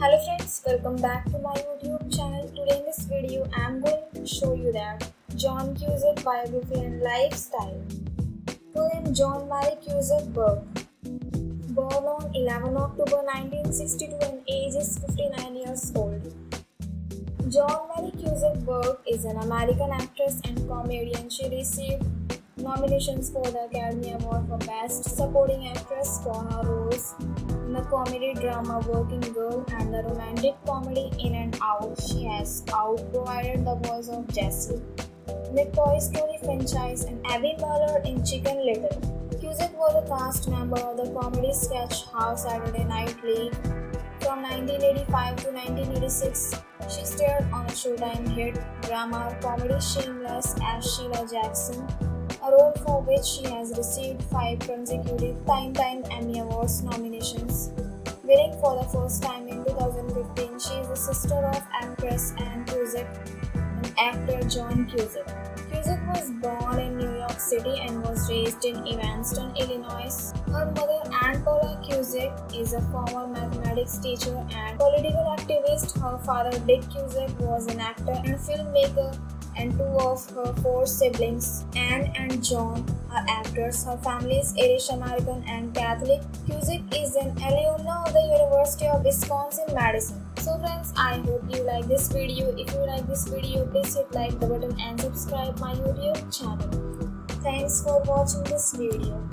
Hello friends, welcome back to my YouTube channel. Today in this video, I am going to show you that Joan Cusack biography and lifestyle. Name Joan Mary Cusack Burke. Born on 11 October 1962 and age is 59 years old. Joan Mary Cusack Burke is an American actress and comedian. She received nominations for the Academy Award for Best Supporting Actress for her roles the comedy drama Working Girl and the romantic comedy In and Out. She has out provided the voice of Jessie in the Toy Story franchise and Abby Mallard in Chicken Little. Cusack was a cast member of the comedy sketch House Saturday Night Live. From 1985 to 1986, she starred on a Showtime hit drama comedy Shameless as Sheila Jackson a role for which she has received five consecutive Time Time Emmy Awards nominations. For the first time in 2015, she is the sister of actress Anne Cusack and actor John Cusack. Cusack was born in New York City and was raised in Evanston, Illinois. Her mother, Anne Paula Cusack, is a former mathematics teacher and political activist. Her father, Dick Cusack, was an actor and filmmaker and two of her four siblings, Anne and John, are actors. Her family is Irish American and Catholic. Cusack is an the University of Wisconsin-Madison. So friends, I hope you like this video. If you like this video, please hit like the button and subscribe my YouTube channel. Thanks for watching this video.